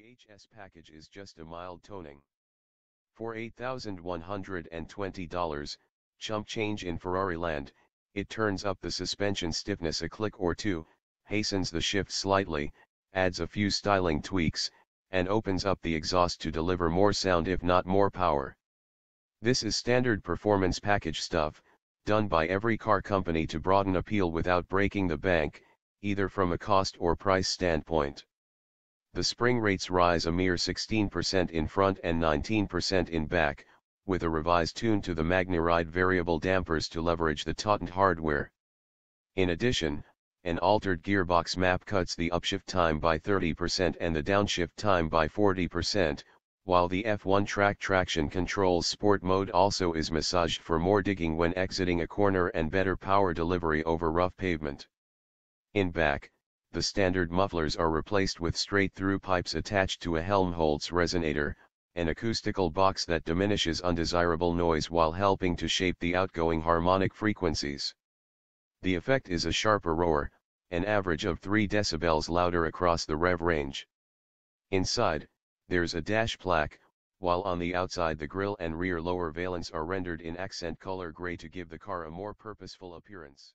The HS package is just a mild toning. For $8,120, chump change in Ferrari land, it turns up the suspension stiffness a click or two, hastens the shift slightly, adds a few styling tweaks, and opens up the exhaust to deliver more sound if not more power. This is standard performance package stuff, done by every car company to broaden appeal without breaking the bank, either from a cost or price standpoint. The spring rates rise a mere 16% in front and 19% in back, with a revised tune to the MagneRide variable dampers to leverage the tautened hardware. In addition, an altered gearbox map cuts the upshift time by 30% and the downshift time by 40%, while the F1-Trac traction control sport mode also is massaged for more digging when exiting a corner and better power delivery over rough pavement. In back, the standard mufflers are replaced with straight-through pipes attached to a Helmholtz resonator, an acoustical box that diminishes undesirable noise while helping to shape the outgoing harmonic frequencies. The effect is a sharper roar, an average of 3 decibels louder across the rev range. Inside, there's a dash plaque, while on the outside the grille and rear lower valence are rendered in accent color gray to give the car a more purposeful appearance.